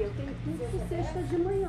eu tenho tudo sexta de manhã.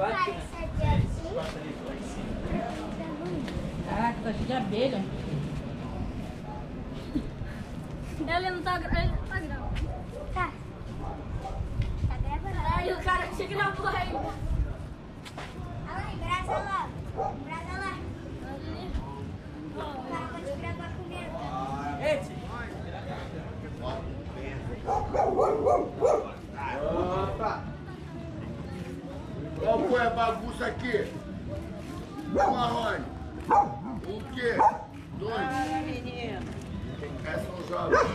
Quatro. Né? Caraca, tá cheio de abelha. Qual foi a bagunça aqui? Um marrone. Um quê? Dois. Ah, menino. É, um jovens.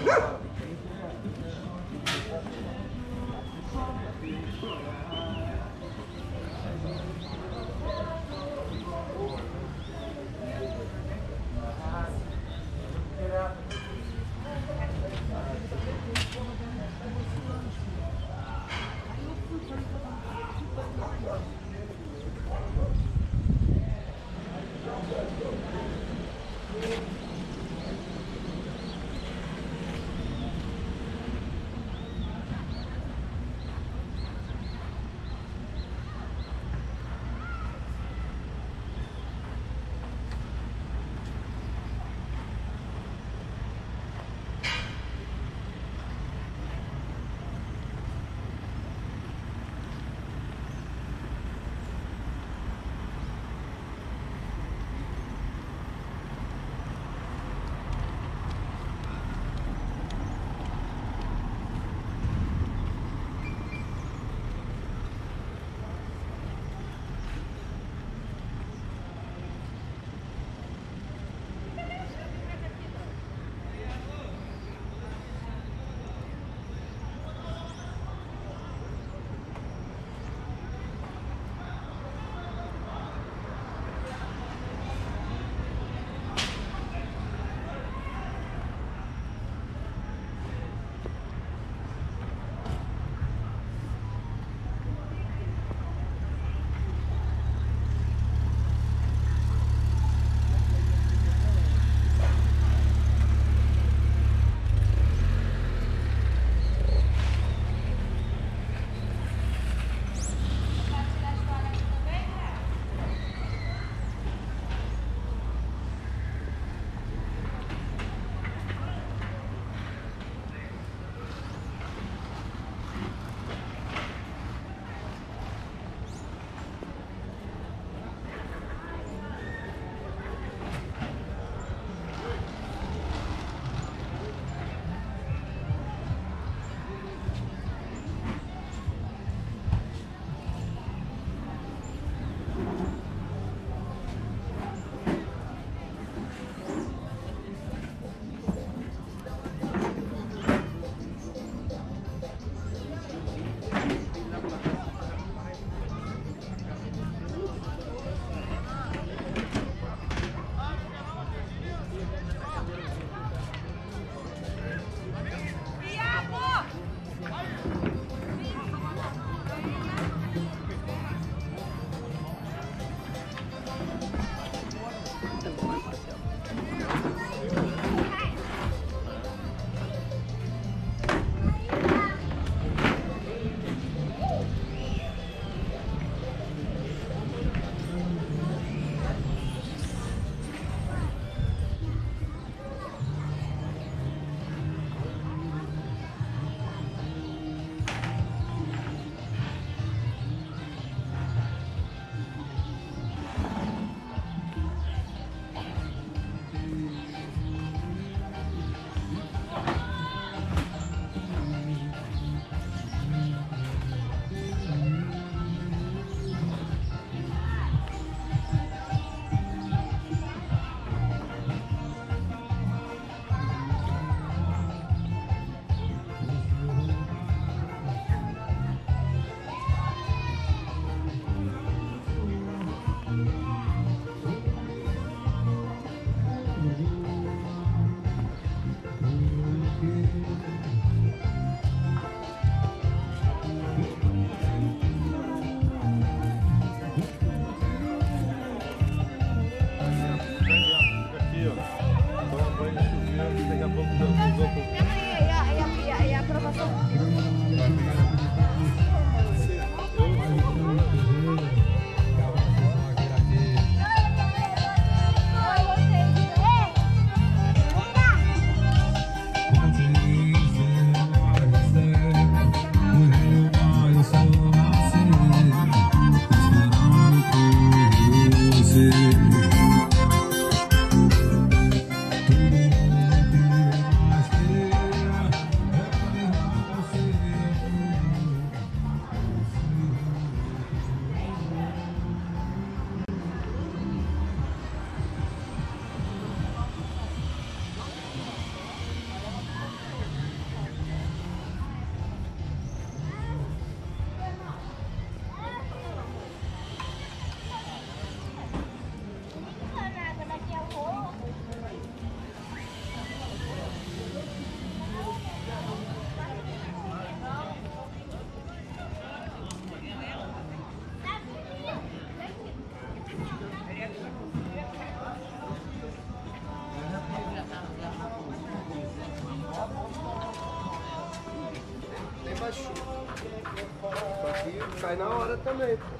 cai na hora também.